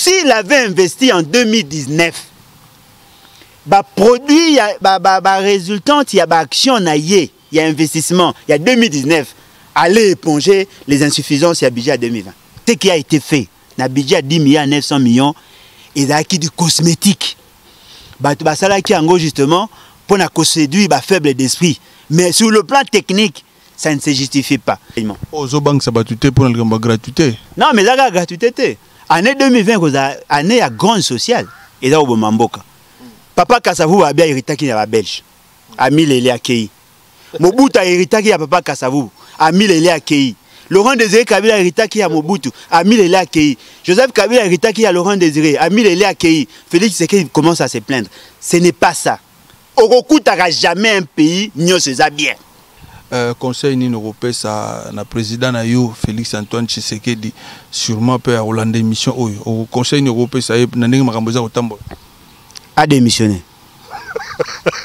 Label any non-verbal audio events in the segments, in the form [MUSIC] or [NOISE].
s'il avait investi en 2019 baproduit barésultante ya baaction na ye ya investissement. Ya 2019 allait éponger les insuffisances ya budget ya 2020 ce qui a été fait na budget ya 10 milliards 900 millions. Ezalaki du cosmétique. Bato basalaki yango justement mpo na koséduire bafaible d'esprit. Mais sur le plan technique ça ne se justifie pas. Bato te mpo na likambo ya gratuité. Non mais kaka gratuité année 2020 kozala année ya grande sociale. Eza koboma mboka. Papa kasavubu abi aheritaki na babelge amilele akei mobutu aheritaki ya papa kasavubu amilele akei laurent désiré kabila aheritaki ya mobutu. Amilele akei joseph kabila aheritaki ya laurent désiré amilele akei félix tshisekedi commence à se plaindre. Ce n'est pas ça. Okokutaka jamais un pays nyonso eza bien Euh, conseil nini okopesa na président na yo félix antoine tshisekedi sûrement mpe akolanda émission oyo. Conseil nini okopesa ye na ndenge makambo eza kotambola? Adémissionné [LAUGHS]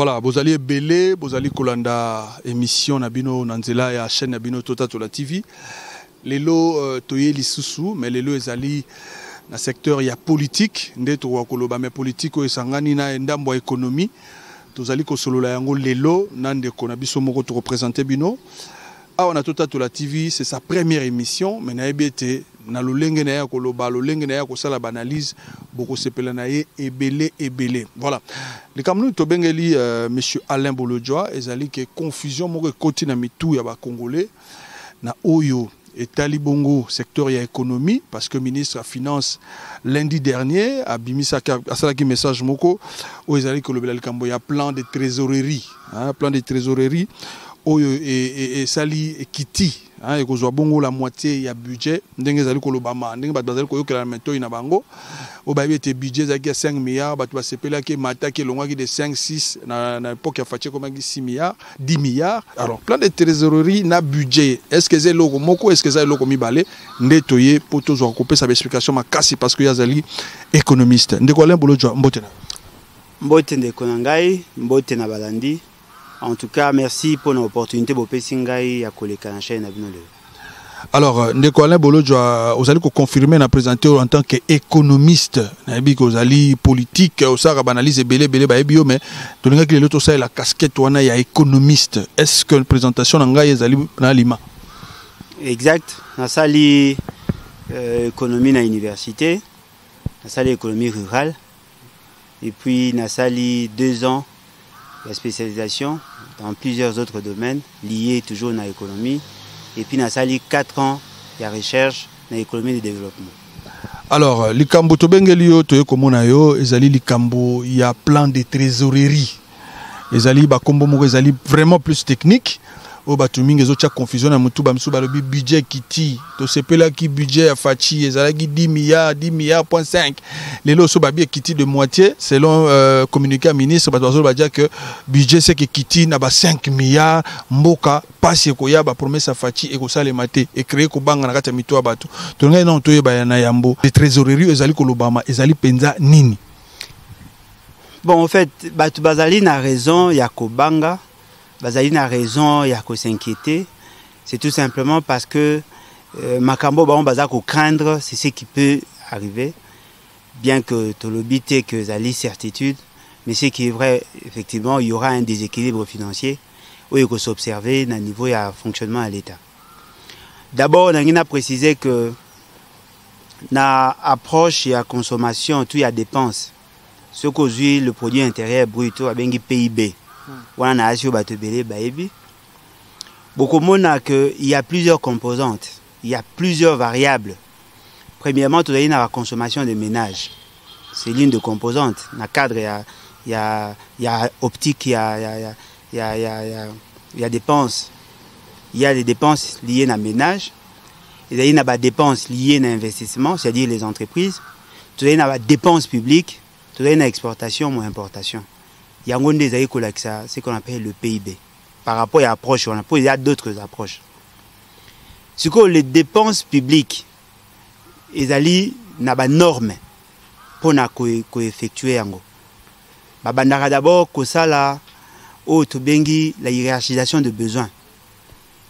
voilà bozali ebele bozali kolanda émission na bino na nzela ya chaîne na bino totatola tv lelo euh, toye lisusu mais lelo ezali na secteur ya politique nde tokoka koloba me politique oyo esangani na ndambo ya économie. Tozali kosolola yango lelo na ndeko na biso moko tokopresente bino. Awa na totatola tv c'est sa première émission me nayebi ete na lolenge na ye ya koloba lolenge na ye ya kosala baanalyse bokosepela na ye ebele ebele. Voilà. Likambo nini tobengeli uh, monsieur alain bolodjoa ezali ke confusion moko ekoti na mitu ya bacongolais na oyo etali bongo secteur ya économie parce que ministre ya finance lundi dernier abimisaki asalaki message moko oyo ezali kolobela likambo ya plan de trésorerie hein, plan de trésorerie. Oyo esali ekiti bongo la moitié ya budget. Ndenge ezali kolobama ndenge bato bazali koyokela na metoi na bango. Oyo bayebi ete budget ezalaki ya 5 milliards. Bato basepelaki emataki elongwaki de 5 6 na, na époque ya ekomaki 6 milliards 10 milliards. Alors plan de trésorerie na budget est ce que eza eloko moko est ce que eza eloko mibale? Nde toye mpo tozwaka kopesa baexplication makasi parce que ye azali économiste. Ndeko en tout cas merci pour l'opportunité bopesi ngai ya koleka na chaîne na bino lelo alors ndeko alain bolojwa ozali koconfirme na présente en tant que économiste nayebi ke ozali politique osalaka baanalyse ebele ebele bayebi yo mais tolingaki lelo tosalela casquette wana ya économiste. Est ce que présentation na ngai ezali na lima? Exact. Nasali euh, économie na université nasali économie rurale et puis nasali deux ans la spécialisation dans plusieurs autres domaines liés toujours à l'économie. Et puis, Nassali 4 ans de recherche dans l'économie de développement. Alors, likambo tobengeli yo toye komona yo ezali likambo ya plan de trésorerie. Ezali ezali vraiment plus technique. Oyo bato mingi ezotya confusion na motu bamisu balobi budget kiti. Tosepelaki budget ya faci ezalaki 10 milliards 10 milliards point 5 lelo so babi ekiti de moitié selon euh, communiqué ya ministre bato bazolo badia ke budget seke ekiti na ba 5 milliards mboka mpasi ekoya bapromese ya faci ekosalema te ekreye kobanga na kati ya mito ya bato. Tolingai nano toyeba na oyo ezali ezali nini? Bon en fait bato bazali raison ya kobanga bazali na raison ya s'inquiéter. C'est tout simplement parce que euh, makambo baza craindre c'est ce qui peut arriver. Bien que tolobi te que ezali certitude. Mais ce qui est vrai effectivement il y aura un déséquilibre financier. Oyo ekosobserve na niveau ya fonctionnement ya l'état. D'abord nangi na préciser que na approche ya consommation tout ya dépense soki ozwi le produit intérieur brut babengi pib il y a plusieurs composantes il y a plusieurs variables. Premièrement tozali na baconsommation de ménage c'est l'une de composantes. Na cadre ya ya ya optique ya ya ya ya ya ya ya dépenses. Il y a des dépenses liées na ménage. Ezali na badépenses liées na investissement c'est-à-dire les entreprises. Tozali na badépenses publiques. Tozali na exportation mo importation yango nde ezali kolakisa ce qu'on appelle le PIB par rapport à approche wana mpo eza d'autres approches. Sikoyo les dépenses publiques ezali na banorme mpona koeffectue yango. Babandaka d'abord kosala oyo tobengi la hiérarchisation de besoins.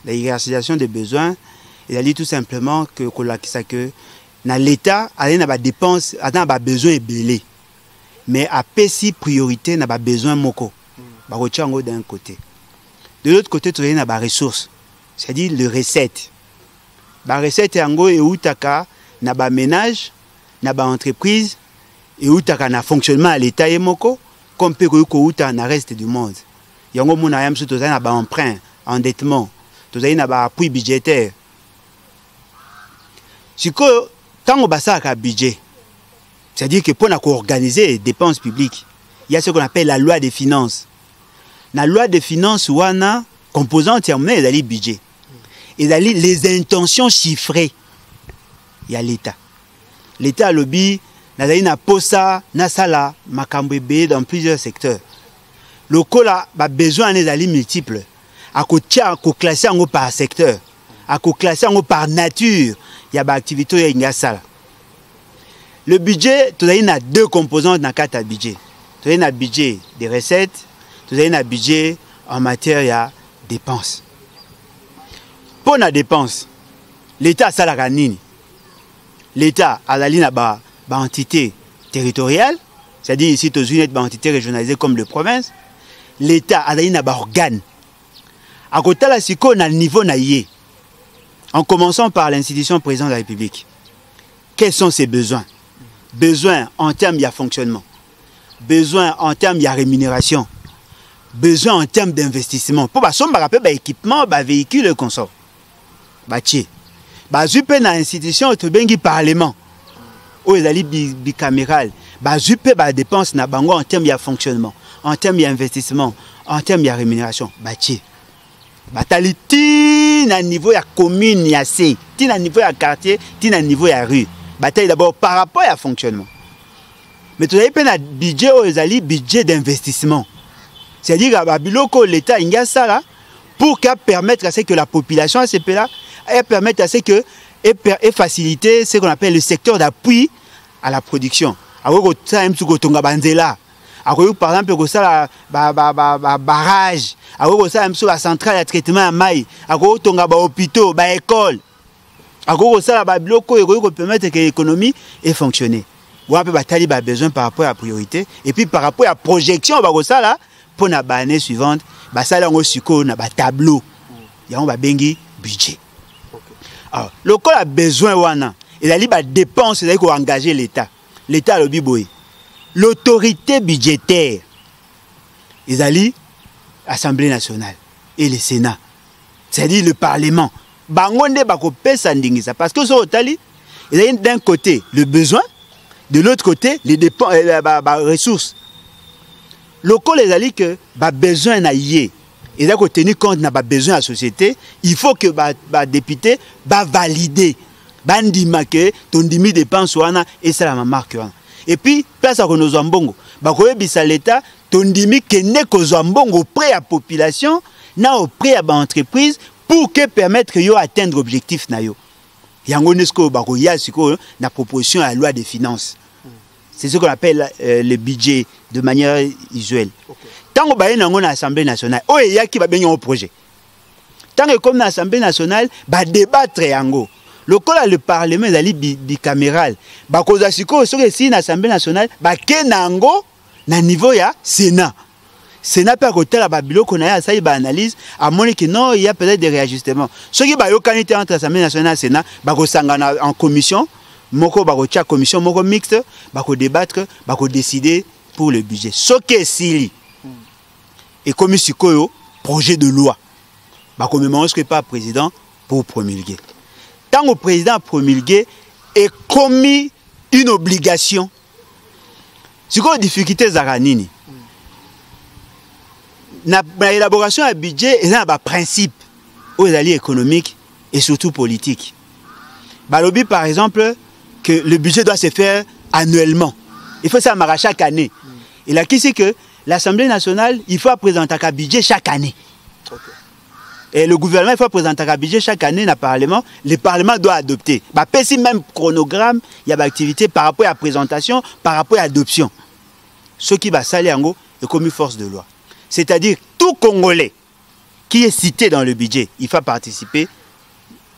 La hiérarchisation de besoins ezali tout simplement kolakisa que na l'état azali na badepense aza na babesoin ebele mais apesi priorité na babesoin moko. Bakotia yango d'un côté. De l'autre côté tozali na baressources c'est-à-dire le recette. Barecette yango eutaka na baménage na baentreprise eutaka na fonctionnement ya l'état ye moko comme mpe koyi kouta na reste du monde. Yango mona ya mosusu tozali na baemprunt endettement. Tozali na baappui budgétaire. Sikoyo ntango basalaka budget c'est-à-dire que mpona koorganiser dépenses publiques il y a ce qu'on appelle la loi des finances. Na loi des finances wana composante ya monene ezali budget ezali les intentions chiffrées. Ya l'état. L'état alobi nazali na posa nasala makambo ebele dans plusieurs secteurs. Lokola babesoin wana ezali multiple. Akotia akoklasse yango par secteur. Akoklasse yango par nature. Ya baactivité oyo elingi asala le budget tozali na deux composantes na kati ya budget. Tozali na budget de recettes tozali na budget en matière ya dépense mpo na dépense l'état asalaka nini? L'état azali na baentité ba territoriale c'est-à-dire ici tozwi neti baentité régionalisée comme le province l'état azali na baorgane akotala sikoyo na niveau na ye. En commençant par l'institution président de la république. Quels sont ses besoins besoins en termes de fonctionnement. Besoins en termes de rémunération. Besoin en termes d'investissement. Mpo basombaka mpe baéquipement bavéhicule consort batie bazwi mpe na institution oyo tobengi parlement. Oyo ezali bicaméral. Bazwi mpe badépense na bango en termes ya fonctionnement. En termes ya investissement. En termes ya rémunération. Batie batali ti na niveau ya commune se ti na niveau quartier. Ti na niveau ya rue batali d'abord par rapport ya fonctionnement. Mais tozali mpe na budget oyo ezali budget d'investissement. C'est-à-dire babiloko l'état alingi asala pour qu'à permettre à ce que la population asepela et permettre à ce que et, faciliter ce qu'on appelle le secteur d'appui à la production. Banzela par exemple kosala barrage akoki kosala mosusu bacentrale ya traitement ya mai akoki kotonga bahôpitaux akoki kosala babiloko oyo ekoki kopermettre ke économie efonctionne wana mpe batali babesoin par rapport ya priorité. Et puis par rapport ya projection bakosala mpo na baannée suivante basala yango sikoyo na batableau yango babengi budget. Alors lokola besoin wana ezali badépense ezali koengage l'état. L'état alobi boye. L'autorité budgétaire ezali assemblée nationale et le sénat. C'est-à-dire le parlement bango nde bakopesa ndingisa. Parce que soki otali ezali d'un côté le besoin de l'autre côté les dépenses euh, ba, ba ressources. Lokola ezali ke babesoin na ye eza kotenir compte na babesoin ya société. Il faut que badepute bavalide bandima ke tondimi dépense wana esalama marke wana. Et puis place ya konozwa mbongo bakoyebisa l'état tondimi kende kozwa mbongo auprès ya population na auprès ya baentreprise pour que permettre yo atteindre objectif na yo. Yango nde sikoyo bakoya sikoyo na proposition ya loi de finances. C'est ce qu'on appelle euh, le budget de manière usuelle. Ntango baye nango na assemblée nationale oyo eyaki babengi yango projet. Ntango ekomi na assemblée nationale badébattre yango. Lokola le parlement ezali bicaméral bakozwa sikoyo soki esili na assemblée nationale bakenda yango na niveau ya sénat sénat mpe akotala babiloko na ye asali baanalyse amoni ke non il y a peut-être des réajustements. Soki bayokani te entre assemblée nationale na sénat bakosangana en commission moko bakotia commission moko mixte bakodébattre bakodécide pour le budget. Soki esili ekomi sikoyo projet de loi bakomema soki pa président pour promulguer. Ntango président promulguer ekomi une obligation sikoyo difficulté ezalaka na, élaboration ya budget eza na baprincipe oyo ezali économique et surtout politique balobi par exemple que le budget doit se faire annuellement il faut salamaka chaque année elakisi que l'assemblée nationale il faut présenter un budget chaque année Okay. et le gouvernement il faut présenter un budget chaque année dans le Parlement. Le Parlement doit adopter. Bah, si même chronogramme, il y a des activités par rapport à la présentation, par rapport à l'adoption. Ce qui va saler en est comme une force de loi. C'est-à-dire tout Congolais qui est cité dans le budget, il faut participer à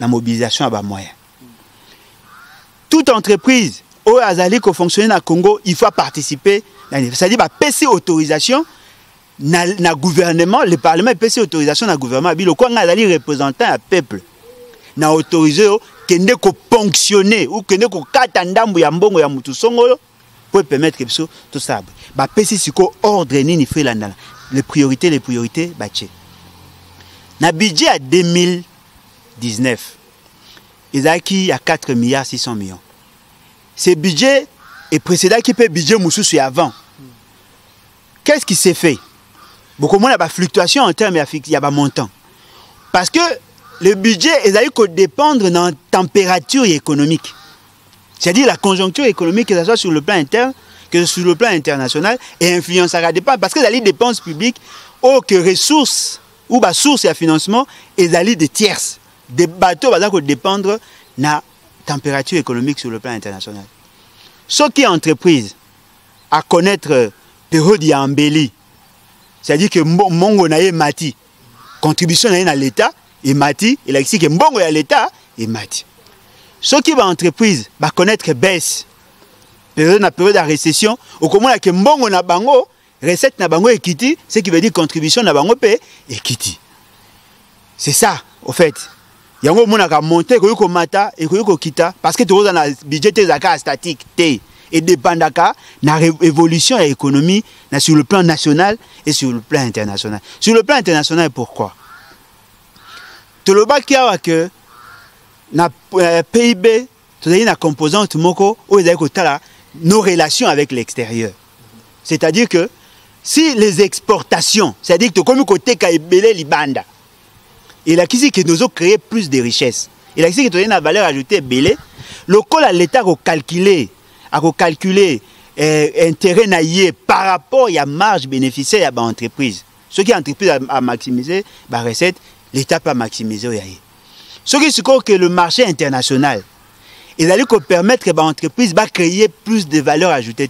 la mobilisation à bas moyens. Toute entreprise au Azali qui fonctionne dans le Congo, il faut participer. C'est-à-dire, bah, PC autorisation na, na gouvernement le parlement epesi autorisation na gouvernement lokola ngai azali représentant ya peuple na autorise yo kende koponctionne ou kende kokata ndambu ya mbongo ya mutu songolo mpo epermettre biso tosala boye bapesi sikoyo ordre nini fo elandana les priorités les priorités batie na budget ya 2019 ezalaki ya 4 milliards 600 millions. Ce budget eprécédaki mpe budget mosusu ya avant. Qu'est-ce qui s'est fait? Beaucoup moins la fluctuation en termes il y a montant. Parce que le budget est dépendre de la température économique. C'est-à-dire la conjoncture économique que ce soit sur le plan interne que sur le plan international et influence à dépend parce que les dépenses publiques ou que ressources ou bah source et financement et des tierces. Des bateaux bah, dépendre de la température économique sur le plan international. Ce qui est entreprise à connaître période embellie c'est-à-dire que mbongo na mati contribution na na l'état emati elakisi ke mbongo ya l'état emati soki baentreprise baconnaître baisse période na période ya récession okomona ke mbongo na bango recette na bango ekiti ce qui veut dire contribution na bango mpe ekiti. C'est ça au fait. Yango omonaka monte ekoki komata ekoki kokita parce que tokoza na budget te ezalaka statique te. Et dépendaka na évolution de l'économie sur le plan national et sur le plan international. Sur le plan international, pourquoi? Tolobaki awa que na euh, PIB tozali na composante moko oyo ezali kotala nos relations avec l'extérieur c'est-à-dire que si les exportations c'est-à-dire que tokomi koteka ebele libanda elakisi ke tozocréer plus de richesse elakisi ke tozali na valeur ajoutée ebele lokola l'état kocalcule à calculer eh, intérêt naïe par rapport à la marge bénéficiaire à l'entreprise. Ce qui est entreprise à, maximiser la recette, l'État peut maximiser. Ce qui est que le marché international, il allait permettre à l'entreprise de créer plus de valeur ajoutée.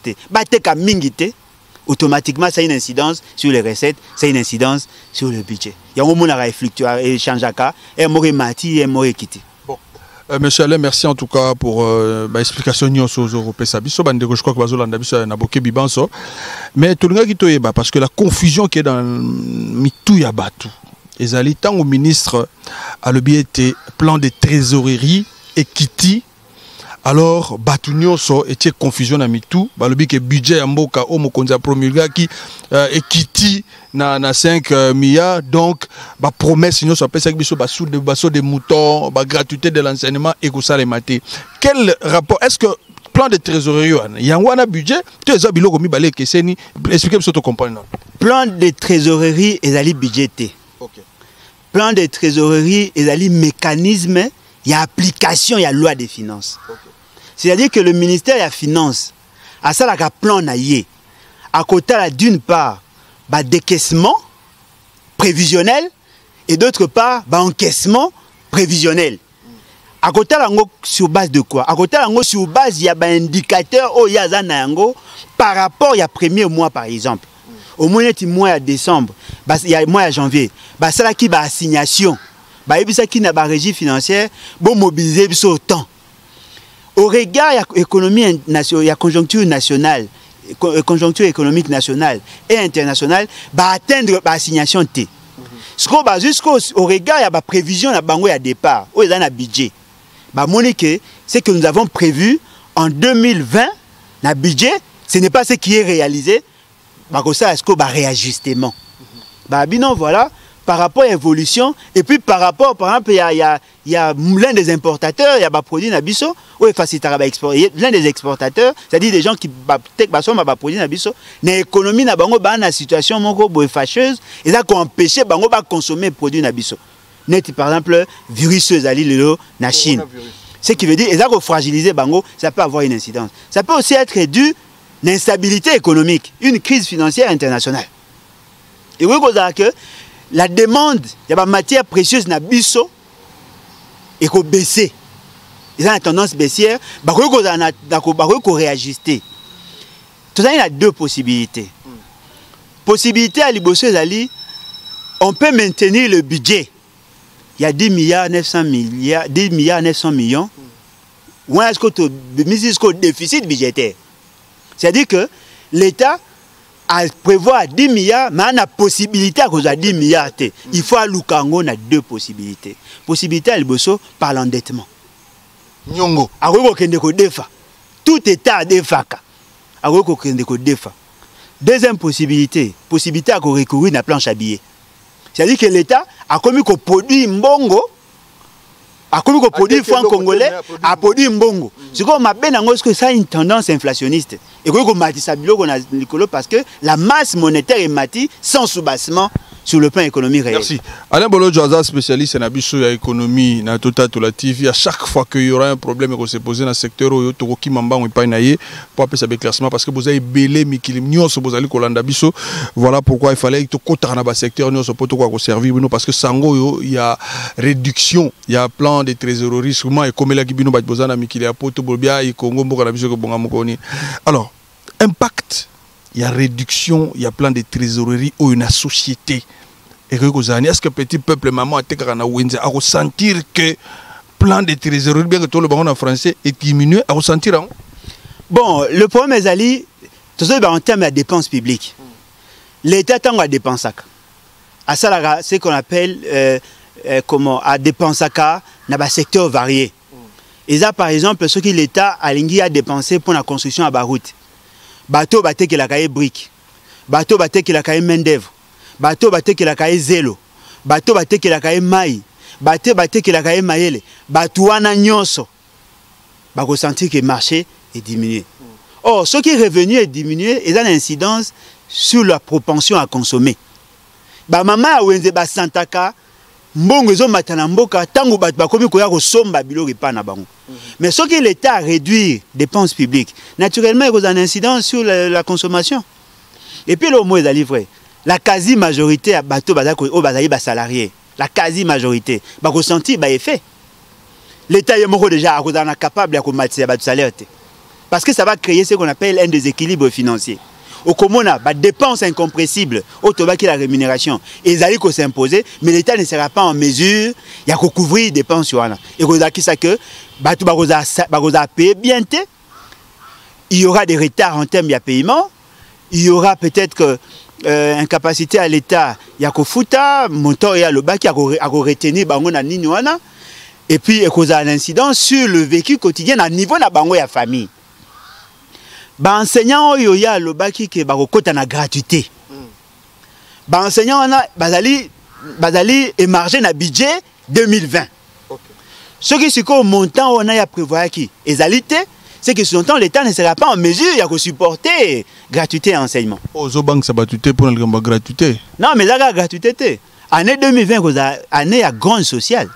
Automatiquement, ça a une incidence sur les recettes, ça a une incidence sur le budget. Il y a un moment où il fluctue, il change, il y a un mati, il y a un quitté. Euh, monsieur Alain, merci en tout cas pour euh, l'explication nyonso aux Européens. Biso bandeko, je crois que bazolanda biso na boke bibanso. Mais tolingaki toyeba parce que la confusion qui est dans mitu ya batu. Ezali tango ministre a le été plan de trésorerie equity alors bato nyonso etie confusion na mitu. Balobi ke budget ya mboka oyo mokonzi apromulgaki uh, ekiti na, na 5 uh, milliards. Donc bapromesse nyonso apesaki biso baso de, baso de mouton bagratuité de l'enseignement ekosalema te. Quel rapport est ce que plan de trésorerie wana yango wana budget? To eza biloko mibale ekeseni. Explike biso tocomprendre plan de trésorerie ezali budget te okay. plan de trésorerie ezali mécanisme ya application ya loi des finances. C'est-à-dire que le ministère la finance asalaka plan na ye akotala d'une part badécaissement prévisionnel et d'autre part baencaissement prévisionnel. Akotala yango sur base de quoi? Akotala yango sur base ya baindicateur oyo ye aza na yango par rapport ya premier mois par exemple. Omoi neti mois ya décembre ya mois ya janvier. Basalaki baassignation bayebisaki na barégie financière bomobilize biso autant au regard de l'économie la conjoncture nationale conjoncture économique nationale et internationale va atteindre l'assignation T. Jusqu'au regard de la prévision de bango ya départ, ou dans le budget, bah que ce que nous avons prévu en 2020, le budget, ce n'est pas ce qui est réalisé, bah ça est-ce que bah réajustement. Bah non voilà, par rapport à l'évolution, et puis par rapport, par exemple, il y a, y a, y a l'un des importateurs, il y a des produits Nabiso, facilite l'un des exportateurs, c'est-à-dire des gens qui sont des produits Nabiso, l'économie n'a pas une situation fâcheuse, et ça qui empêche de consommer les produits Nabiso. Net, par exemple, virus ali na Chine. Ce qui veut dire, et ça fragiliser Bango, ça peut avoir une incidence. Ça peut aussi être dû à l'instabilité économique, une crise financière internationale. Et oui, que la demande ya bamatière précieuse na biso ekobaisse eza na tendance baissière bakoki kozala bakoki koréajuste tozali na deux possibilités. Possibilité ya liboso ezali on peut maintenir le budget. Il y a 10 milliards 900 milliards 10 milliards 900 millions. Wana que tobimisi jusqu'au déficit budgétaire? C'est-à-dire que l'état prévoit 10 milliards mais a la possibilité à 10 milliards il faut aluka yango na deux possibilités. Possibilité ya liboso par l'endettement. Nyongo. Akoki kokende kodefa tout état adefaka akoki kokende kodefa deuxième possibilité possibilité ya korecourir na planche à billets. C'est-à-dire que l'état akomi koproduire mbongo akomi koproduire franc congolais aproduire mbongo. sikoyo mabe nango soki esa une tendance inflationniste? Ekoki komatisa biloko na likolo parce que la masse monétaire emati sans soubassement sur le plan économique réel. Merci. Alain Bolojo, spécialiste en abus sur l'économie, na Tota la TV, à chaque fois qu'il y aura un problème qui se pose dans le secteur, où Tokoki Mamba ou pas naïe, pour appeler ça éclaircissement, parce que vous avez belé, Mikilim, Nyon, vous allez Kolanda Bisso. Voilà pourquoi il fallait que tu dans le secteur, Nyon, pour quoi servir, parce que Sango, il y a réduction, il y a plan de trésorerie, sûrement, et comme il y a Gibino Bozana, Mikilia, Poto, Bolbia, et Congo, Mboka, Bisso, Bonga, Mokoni. Alors, impact il y a réduction, il y a plan de trésorerie ou une société. Et est-ce que petit peuple, maman, a ressentir que plan de trésorerie, bien que tout le monde en français, est diminué, à ressentir Bon, le problème Ali, tout ça en termes de dépenses publiques. L'État tant à dépenser. À ça, c'est ce qu'on appelle euh, euh, comment à dépenser dans des secteurs variés. Et ça, par exemple, ce que l'État a dépensé pour la construction à la route. Bato batekelaka ye brike bato batekelaka ye main d'œuvre bato batekelaka ye zelo. Bato batekelaka ye mai bato batekelaka ye mayele. Bato wana nyonso. Bakosentir ke marché ediminue or soki revenu ediminue eza na incidence sur la propension à consommer. Bamama ya wenze basantaka mbongo ezomata na mboka ntango bato bakomi koya kosomba biloko epai na bango. Mais soki l'état réduire dépenses publiques naturellement ekozala na incidence sur la, la consommation. Et puis le mot ezali vrai. La quasi majorité ya bato oyo bazali basalarié la quasi majorité bakosentir baeffet l'état ye moko déjà akozala na capable ya komatisa bato salaire te parce que ça va créer ce qu'on appelle un déséquilibre financier okomona badépense incompressible oyo tobaki la rémunération. Ezali kosimposer mais l'état ne sera pas en mesure ya kocouvrir dépense wana ekozalakisa ke bato bakozala paye bien te. Il y aura des retards en termes ya paiement. Il y aura peut-être que euh, incapacité à l'état ya kofuta montant oyo alobaki akoretenir bango na nini wana. Et puis ekozala na incidence sur le vécu quotidien na niveau na bango ya famille baenseignant oyo ye alobaki ke bakokɔta na gratuité. Baenseignant wana bazali bazali émarge na budget 2020 soki sikoyo montant wana ya prévoyaki ezali te c'est que longtemps l'état ne sera pas en mesure ya kosupporter gratuité ya enseignement. Ozobangisa bato te mpona likambo ya gratuité. Non mais eza kaka gratuité te. Année 2020 kozala année ya grande sociale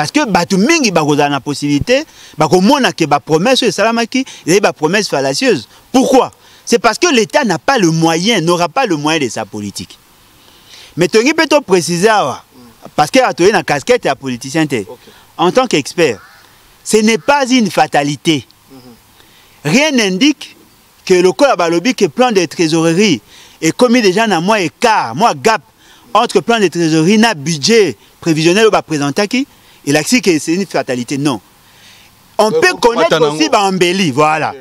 parce que bato mingi bakozala na possibilité bakomona ke bapromesse oyo esalamaki ezali bapromesse fallacieuse pourquoi? C'est parce que l'état n'a pas le moyen n'aura pas le moyen de sa politique. Mais tongi mpe toprécise awa parce que atoyei na casquette ya politicien te en tant qu'expert ce n'est pas une fatalité. Rien n'indique que lokola balobi ke plan de trésorerie ekomi déjà na mwa écart mwa gap entre plan de trésorerie na budget prévisionnel oyo baprésentaki il a dit que c'est une fatalité. Non. On peut connaître aussi Bambeli, voilà.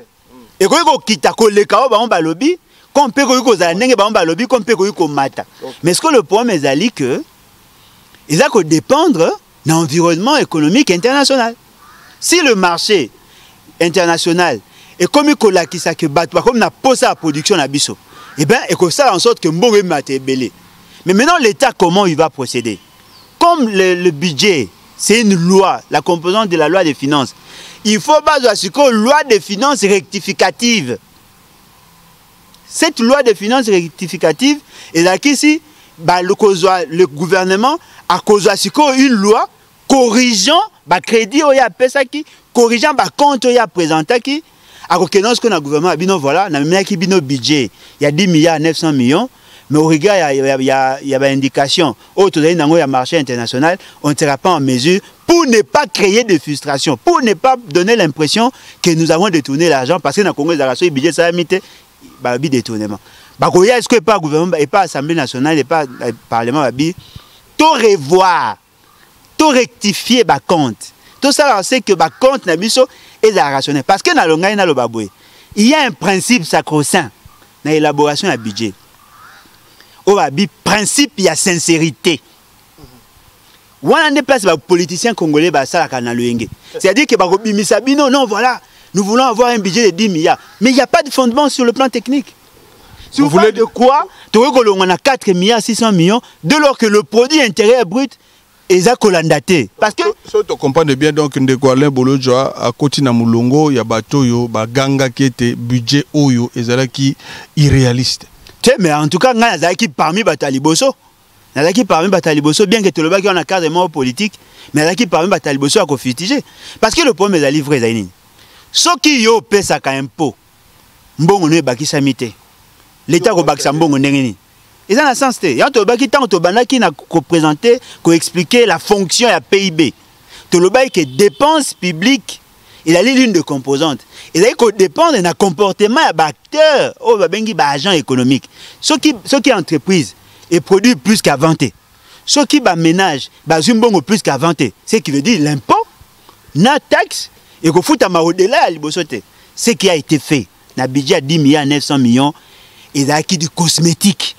Et quand on quitte à koleka o ba lobby, qu'on peut ko za ndenge ba ba lobby, qu'on peut ko mata. Mais ce que le problème est que il a que dépendre de l'environnement économique international. Si le marché international est comme kolakisa que bato comme na posa production na biso, eh bien, et que ça en sorte que mbongo mate belé. Mais maintenant l'État comment il va procéder? Comme le, le budget c'est une loi, la composante de la loi des finances. Il faut pas une loi des finances rectificative. Cette loi des finances rectificative est là qu'ici, bah, le, gouvernement a causé une loi corrigeant le crédit au ya pesaki, corrigeant le compte au présenté qui ce que le gouvernement a dit voilà, a bino budget, il y a 10 milliards 900 millions mais au regard il y a, a, y a indication autre dans le marché international on ne sera pas en mesure pour ne pas créer de frustration pour ne pas donner l'impression que nous avons détourné l'argent parce que dans le Congo ezalaka soki budget esalami te babi détournement. Bakoya est ce que pas gouvernement et pas assemblée nationale et pas parlement babi to revoir to rectifier bacompte tosala se que bacompte na biso ezala rationnel parce que nalongai naloba boye il y a un principe sacro-saint na élaboration ya budget oyo babi principe ya sincérité. Wana nde place bapoliticien congolais basalaka na loyenge c'est-à-dire que bakobimisa bino non voilà nous voulons avoir un budget de 10 milliards. Mais il n'y a pas de fondement sur le plan technique. Si vous, vous voulez de quoi tokoki kolongwa na 4 milliards 600 millions dès lors que le produit intérieur brut eza kolanda te parce que so tocomprendre bien donc ndeko alain bolojwa akoti na molongo ya bato oyo bagangaki ete budget oyo ezalaki irréaliste te mais en tout cas ngai nazalaki parmi bato ya liboso nazalaki parmi bato ya liboso bien ke tolobaki wana cadre moko politique mais nazalaki parmi bato ya liboso ya kofutige parce que le problème ezali vrai ezali nini soki yo opesaka impôt mbongo no ebakisami te l'état kobakisa mbongo ndenge nini. Eza na sens te yango tolobaki ntango tobandaki na koprésente koexplike la fonction ya pib tolobaki ke dépense publique ezali l'une de composante ezali kodépendre na comportement ya baacteur oyo babengi baagent économique. Soki, soki entreprise eproduit plus qu'avant te soki baménage bazwi mbongo plus qu'avant te ce qui veut dire l'impôt na taxe ekofutama au-delà ya liboso te ce qui a été fait. Na budget ya 10 milliards 900 millions ezalaki du cosmétique.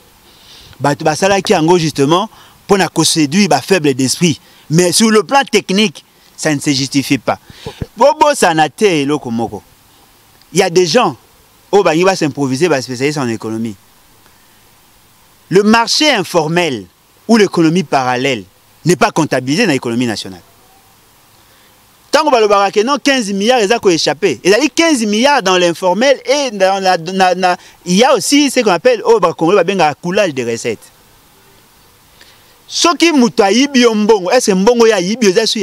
Bato basalaki yango justement mpona koséduire bafaible d'esprit. Mais sur le plan technique ça ne se justifie pas. Il y a des gens oyo balingi basimproviser baspécialiste en économie. Le marché informel ou l'économie parallèle n'est pas comptabilisé dans l'économie nationale. Ntango balobaka ke non 15 milliards eza koéchappe ezali 15 milliards dans l'informel et dans la, il y a aussi ce qu'on appelle oyo coulage de recettes. Soki moto ayibi yo mbongo estce mbongo oyo ayibi eza su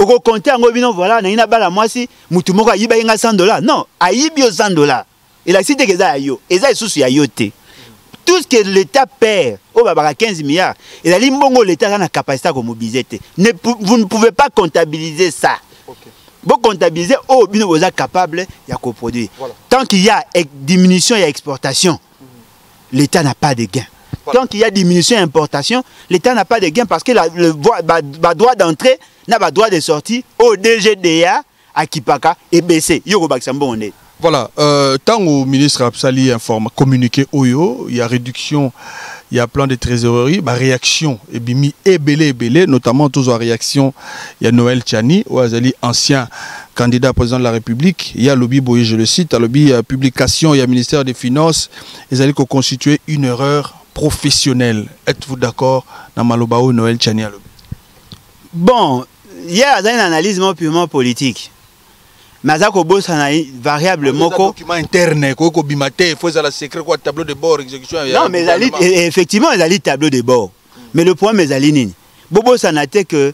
okokonte yango bino voilà nangi nabala mwasi motu moko ayiba ye nga 100 dollars non ayibi yo 100 dollars elakisi teke eza ya yo eza lisusu ya yo te tout ce que l'état perd oyo babaka 15 milliards ezali mbongo l'état aza na capacité ya komobilize te ne, vous ne pouvez pas comptabiliser ça okay. bocomptabiliser oyo bino boza capable ya koproduire voilà. tant qu'il y a diminution ya exportation mm -hmm. l'état n'a pas de gain voilà. tant qu'il y a diminution ya importation l'état n'a pas de gain parce que la, le badroit d'entrée na badroit de sortie oyo dgda yo kobakisa mbongo ndeni Voilà, euh, tant au ministre Absali informe, communiqué Oyo, il y a réduction, il y a plan de trésorerie, bah, réaction, et bimi ebele ebele, notamment tous en réaction, il y a Noël Tchani, Ouazali, ancien candidat président de la République, il y a lobby je le cite, il lobby euh, publication, il y a ministère des Finances, ils allaient constituer une erreur professionnelle. Êtes-vous d'accord, Namalobao, Noël Tchani à lobby? Bon, il y a une analyse purement politique. mais aza kobosana variable moko. document interne koki kobima te faut ezala secret kwa tableau de bord exécution non mais ezali effectivement ezali tableau de bord. Mais le problème ezali nini. Bobosana te que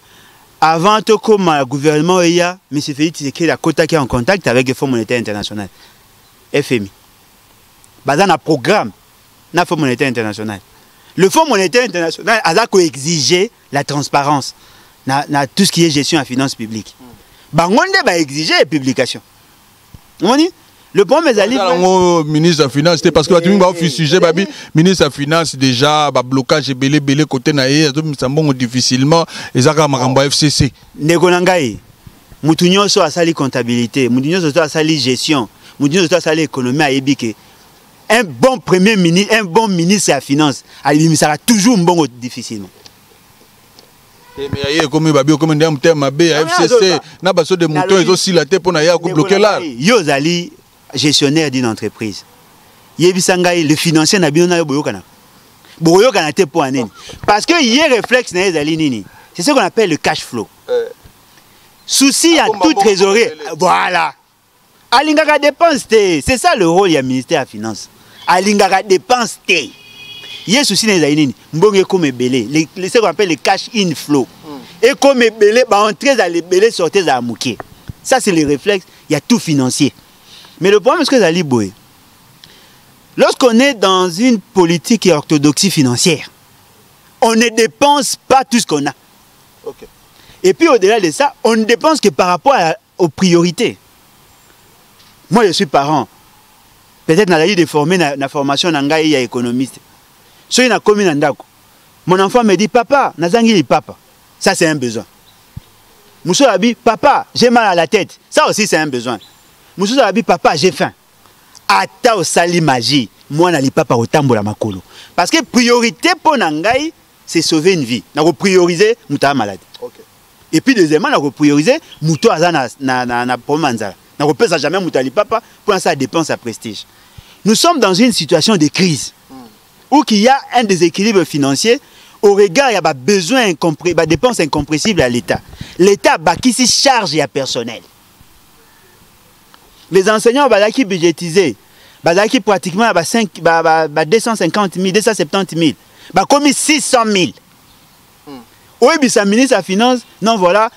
avant tokóma gouvernement eya m. Félix tshisekedi akotaki en contact avec fonds monétaire international. Fmi baza na programme na fonds monétaire international. Le fonds monétaire international aza koexige la transparence na, na tout ce qui est gestion ya finance publique. Bango nde baexige publication. Omoni le problème ezali yango ministre ya finance te parce que bato mingi baofusige babi ministre ya finance déjà bablocage ebele ebele kote na ye azobimisa mbongo difficilement. Eza kaka makambo ya fcc ndeko na ngai mutu nyonso asali comptabilité mutu nyonso to asali gestion mutu nyonso to asali économie ayebi ke un bon premier ministre un bon ministre ya finance abimisaka toujours mbongo difficilement me ye ekomi babi okomi nde motema mabe ya fcc na baso de mouton ezosila te mpo na ye akobloke lar yo ozali gestionnaire d'une entreprise. Yebisa ngai le financier na bino na yo boyokana. Bokoyokana te mpo ya nini? Parce que ye réflexe na ye ezali nini? C'est ce qu'on appelle le cash flow. Souci ya tout trésorier. voilà. Alingaka dépense te. C'est ça le rôle ya ministère ya finance. Alingaka dépense te ye souci na ezali nini? Mbongo ekoma ebele. Ce qu'on appelle le cash in flow. Ekoma ebele baentrée ezala ebele sortie ezala moke ça c'est le réflexe. Ya tout financier. Mais le problème est ce que ezali boye. Lorsqu'on est dans une politique et orthodoxie financière, on ne dépense pas tout ce qu'on a. Et puis au-delà de ça, on ne dépense que par rapport à- aux priorités. Moi, je suis parent. Peut-être nazali déformé na, na formation na ngai ya économiste. Soki nakomi na ndako, mon enfant me dit papa, nazangi papa. Ça c'est un besoin. Mousso abi papa, j'ai mal à la tête. Ça aussi c'est un besoin. Mousso abi papa, j'ai faim. Ata osali magie, moi na lipapa otambola makolo. Parce que priorité pour na ngai, c'est sauver une vie. Na prioriser muta malade. Ok. et puis deuxièmement na kopriorize moto aza na, na, na, na problème ya nzala na kopesa jamais moto alipapa mpona sa dépense ya prestige nous sommes dans une situation de crise où qu'il y a un déséquilibre financier au regard ya babesoin incompré- badépense incompressible ya l'état. L'état abakisi charge ya personnel. Les enseignants bazalaki budgétisé bazalaki pratiquement ya ba, 5, ba, ba, ba 250 000 270 000 bakomi 600 000 oyebisa ministre ya finance non voilà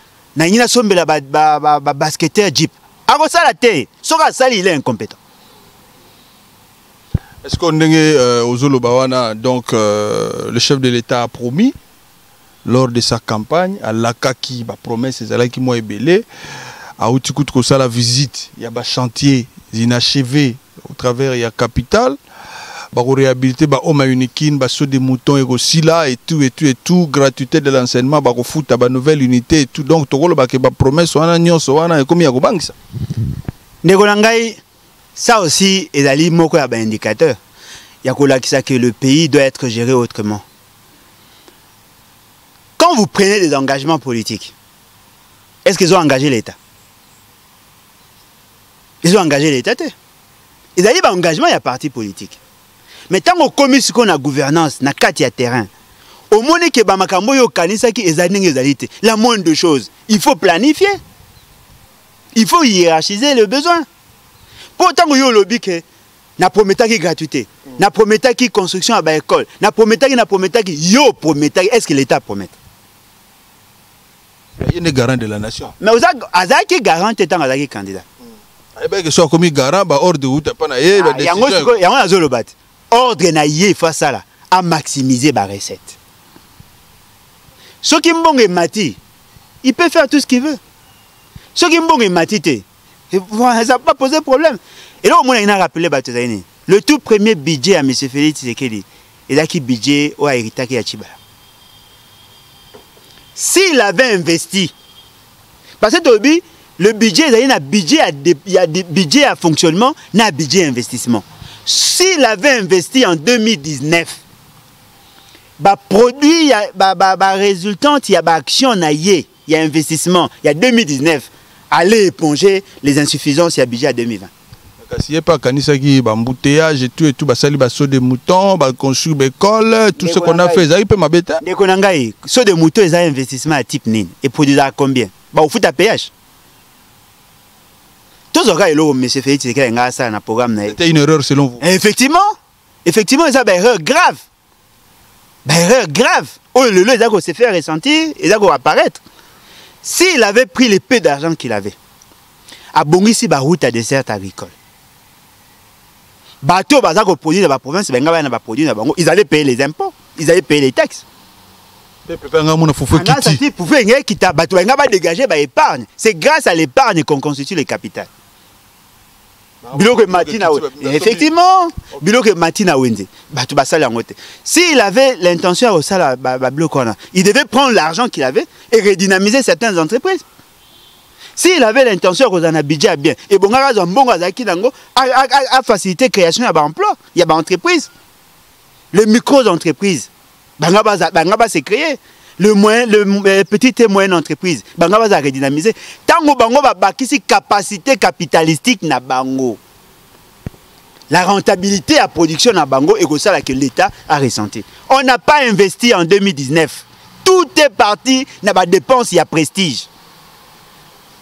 ba, ba, ba basketteur jeep. Akosala te soki asali il est incompétent Est-ce ndenge euh, ozoloba wana donc euh, le chef de l'État a promis lors de sa campagne alakaki bapromesse ezalaki mwa ebele auti kutu kosala visite ya bachantier inachevé au travers ya capitale bakoréhabilité bahome ya unikine basaut de mouton ekosila et tout et tout et tout gratuité de l'enseignement bakofuta banouvelle unité et tout. Donc tokolobake bapromesse wana nyonso wana ekomi ya kobangisa ndeko na ngai ça aussi ezali moko ya baindicateur ya kolakisa que le pays doit être géré autrement. Quand vous prenez des engagements politiques est-ce qu'ils ont engagé l'état? Ils ont engagé l'état te ezali baengagement ya parti politique. Mais ntango okomi sikoyo na gouvernance na kati ya terrain. Omoni ke bamakambo oyo okanisaki ezali la moindre chose il faut planifier. Il faut hiérarchiser le besoin mpo ntango yo olobi ke naprometaki gratuité. Naprometaki construction ya baécole. Naprometaki naprometaki yo prometaki. Est ce que l'état promete ye nde garant de la nation. Mais azalaki garant te ntango azalaki candidat? Ayebaki so akomi garant baordre euta mpa na ye Ah, yango nazoloba te. Ordre na ye ifo asala amaximiser barecette soki mbongo emati il peut faire tout ce qu'il veut. Soki mbongo emati te ça va pas poser problème. Na rappele bato ezali nini le tout premier budget ya monsieur félix tshisekedi. Ezalaki budget oyo ahéritaki ya chibala s'il avait investi parce que le budget ezali na budget ya, dé- ya dé- budget ya fonctionnement na budget ya investissement. S'il avait investi en 2019 baproduit ya ba- ba- barésultante ya baaction na ye ya investissement ya 2019 allait éponger les insuffisances ya budget ya 2020 kasi ye mpe akanisaki bambouteillage et tout et tout basali basaut de mouton baconstruire baécole tout ce Ndeko qu'on na a ngai. fait ezalaki mpe mabe te ndeko na ngai so de moto eza investissement ya type nini eproduisaka combien? Bakofuta péage. Tozwaka eloko monsieur félix sekela ngai asala na programme na ye c'était une erreur selon vous. Effectivement. Effectivement eza baerreur grave baerreur grave oyo lelo eza kose faire ressentir eza koapparaître s'il avait pris le peu d'argent qu'il avait abongisi baroute ya desserte agricole. Bato oyo baza koproduire na baprovince benga baya na baproduire na bango. Ils allaient payer les impôts ils allaient payer les taxes. C'est grâce à l'épargne qu'on constitue le capital biloko emati na we effectivement biloko emati na wenze bato basala yango te. S'il avait l'intention ya kosala ba- babiloko wana il devait prendre l'argent qu'il avait et redynamiser certaines entreprises. S'il avait l'intention ya kozala na budget ya bien ebongaka azwa mbongo azalaki nango a- a- a- afacilité création ya baemploi ya baentreprise les micros baza- banga base créer le moyen le euh, petite et moyenne entreprise. Banga baza redynamiser. Ntango bango capacité capitalistique na bango. La rentabilité ya production na bango ekosala que l'état a ressenti. On n'a pas investi en 2019 tout est parti na badépense ya prestige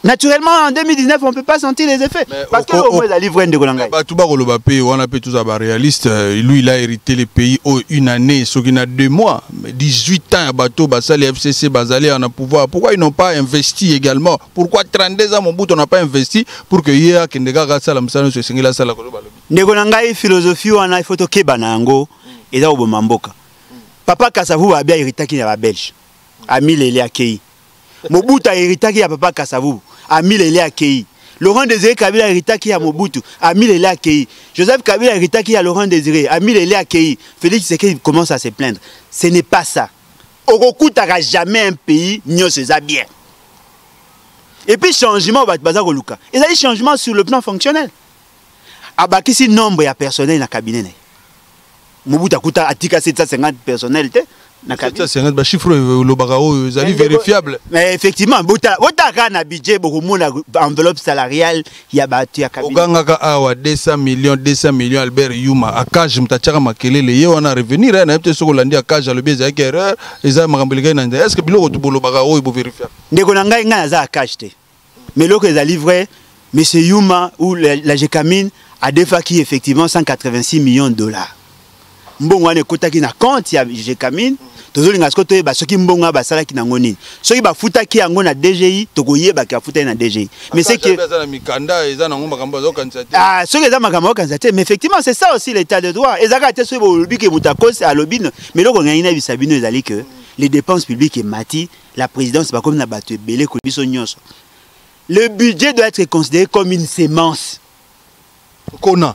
naturellement en 2019 on peut pas sentir les effets. Mais parce que au- au au- moins ezali vrai ndeko na ngai bato bakoloba mpe wana mpe toza baréaliste euh, lui il a hérité le pays oyo une année soki na deux mois. Mais 18 ans ya bato basali fcc bazali awa na pouvoir. Pourquoi ils n'ont pas investi également? Pourquoi 32 ans mobutu on n'a pas investi pour que ye akende kaka asala mosala nyonso esengeli asala koloba lobi? Ndeko na ngai philosophie wana ifo tokeba na yango eza koboma mboka. Papa kasavu abi aheritaki na babelge amilele akei mobutu aheritaki ya papa kasavu amilele akei laurent désiré kabila aheritaki ya mobutu. Amilele akei joseph kabila aheritaki ya laurent désiré. Amilele akei félix tshisekedi commence à se plaindre. Ce n'est pas ça. Okokutaka jamais un pays nyonso eza bien et puis changement bato baza koluka. Ezali changement sur le plan fonctionnel. Abakisi nombre ya personnel na cabinet na ye mobutu akuta atika 750 personnel te na cabinet 750 bachiffre olobaka oyo ezali ndeko- vérifiable mais effectivement kaka na budget bokomona enveloppe salariale ya bato ya ogangaka awa 200 millions 200 millions albert yuma akage moto atiaka makelele ye wana revenir ye nayebi te soki olandi akage alobi ezalaki erreur eza makambo elekaki na nzela estce biloko to bolobaka oyo bovérifiable ndeko na ngai ngai naza akache te. Mais eloko ezali vrai monsieur yuma ou la, gécamine adefaki effectivement 186 millions de dollars mbongo wana ekotaki na compte ya tozolinga siko toyeba soki mbongo wana basalaki nango nini. Soki bafutaki yango na dgi tokoyebaki bafutaki na dgi Ah, soki eza makambo okanisa te mais effectivement c'est ça aussi l'état de droit. Ezalaka te soki bolobi ke moto akosi alobi no. Mais eloko ngai nayebisa bino ezali que les dépenses publiques emati la présidence bakomi na bato ebele koyi biso nyonso. Le budget doit être considéré comme une sémence kona.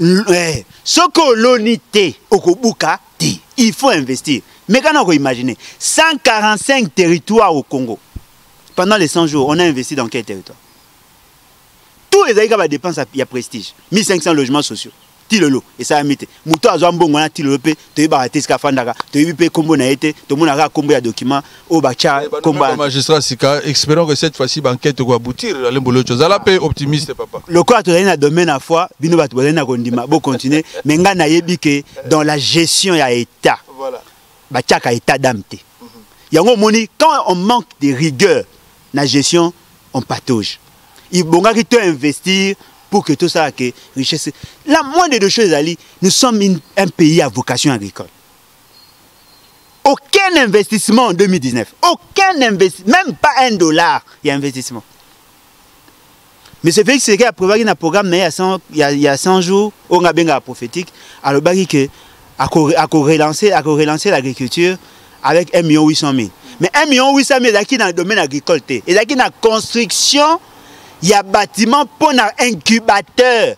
Eh, soki oloni te okobuka te il faut investir. Mais kana okoimagine 145 territoires au congo pendant les 100 jours on a investi dans quel territoire? Tout ezali kaka badépense ya prestige. 1500 logements sociaux tilelo esalami te moto azwa mbongo wana tilelo mpe toyebaka te esika afandaka toyebi mpe nkombo na ye te tomonaka nkombo ya document oyo batya nkombo ya- magistrat sika espérons que cette fois-ci banquete ekoaboutir alembolo oyo ozala mpe optimiste papa. Lokola tozali na domaine ya foi bino bato bazali [LAUGHS] na kondima bocontinue mais ngai nayebi ke dans la gestion ya état. Batiaka état d'âme te. Yango omoni quand on manque de rigueur na gestion on patauge. Ibongaki to investir pour que tosala ke richesse la moindre de choses ezali nous sommes un pays à vocation agricole. Aucun investissement en 2019 aucun investissement même pas un dollar ya investissement. Mais c'est félix seke aprévoaki na programme na ye ya 100 ya- ya 100 jours oyo nga bengaka prophétique ako- akorelancer akorelancer l'agriculture avec 1 million 800 000 mais 1 million 800 000 ezalaki na domaine agricole te ezalaki na construction ya bâtiment mpo na incubateur.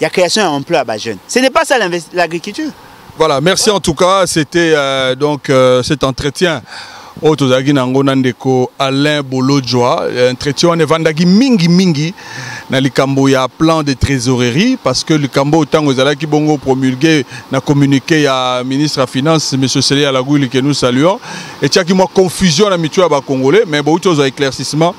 Ya création ya emploi ya bajeune ce n'est pas ça l'agriculture. Voilà, merci en tout cas. C'était euh, donc euh, cet entretien. oyo tozalaki nango na ndeko alain bolojwa entretien wana evandaki mingi mingi na likambo ya plan de trésorerie parce que likambo oyo ntango ezalaki bongo promulgué na communiqué ya ministre ya finance m. Sele alaguli que nous saluons. Etiaki mwa confusion na mitu ya bacongolais mais éclaircissement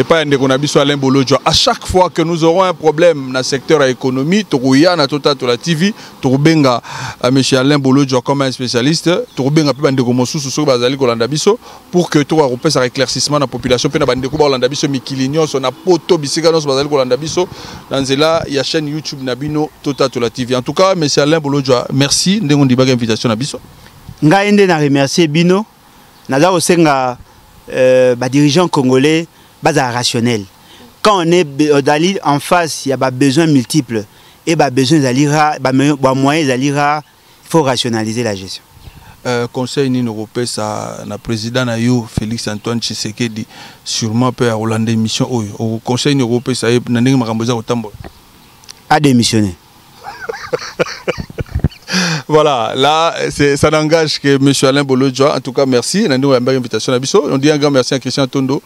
epai ya ndeko na biso alain bolojwa à chaque fois que nous aurons un problème na secteur ya économie tokoya na totatola tv tokobenga uh, m alain bolojwa comme un spécialiste tokobenga mpe bandeko mosusu soki bazali kolanda biso pour que tokoka kopesaka éclaircissement na population mpe na bandeko bakolanda biso mikili nyonso na poto bisika nyonso bazali kolanda biso na nzela ya chaîne youtube na bino totatola tv en tout cas m alain bolojwa merci ndenge ondibaka invitation na biso. Ngai nde na remercier bino. Naza kosenga euh, badirigeant congolais bazala rationnel. Quand on est ozali en face ya babesoin multiples et babesoin ezali rare bamoyen ezali rare il faut rationaliser la gestion. Uh, conseil nini okopesa na président na yo félix antoine tshisekedi sûrement mpe akolanda émission oyo conseil nini okopesa ye na ndenge makambo eza kotambola adémissionner [LAUGHS] voilà, là, ça n'engage que M. Alain Bolodjoa. En tout cas, merci. On a une invitation à Bisso. On dit un grand merci à Christian Tondo.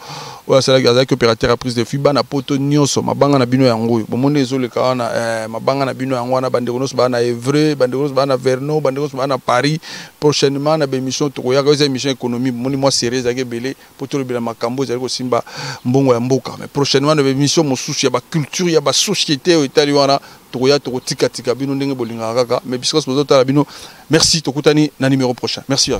C'est la opérateur à prise de FIBA na poto nyonso mabanga na bino yango bomone ezoleka wana eh, mabanga na bino yango wana bandeko nyonso baa na Evre bandeko nyonso baa na Vernon bandeko nyonso baa na Paris prochainement na bémission tokoyaka eza émission économie bomoni mwa série ezalaki ebele mpo tolobela makambo ezali kosimba mbongo ya mboka mais prochainement na bémission mosusu ya baculture ya basociété oyo etali wana tokoya tokotika bino ndenge bolingaka kaka. Mais biso nyonso tozotala bino. Merci tokutani na numéro prochain. Merci